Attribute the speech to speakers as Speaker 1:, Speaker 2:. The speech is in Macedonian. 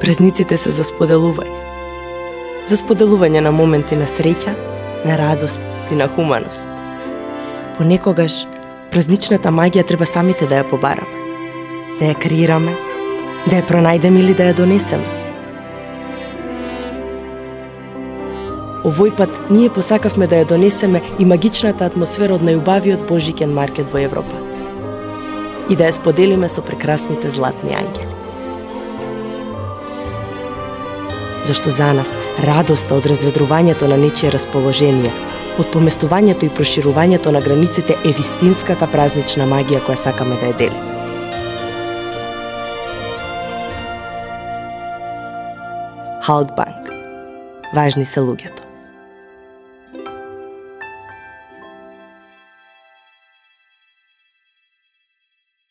Speaker 1: Празниците се за споделување. За споделување на моменти на среќа, на радост и на хуманост. Понекогаш, празничната магија треба самите да ја побараме, да ја креираме, да ја пронајдеме или да ја донесеме. Овој пат ние посакавме да ја донесеме и магичната атмосфера од најубавиот Божикен маркет во Европа. И да ја споделиме со прекрасните златни ангели. Зашто за нас радоста од разведрувањето на нечие расположение, од поместувањето и проширувањето на границите е вистинската празнична магија која сакаме да ја делиме. Халкбанк. Важни се луѓето.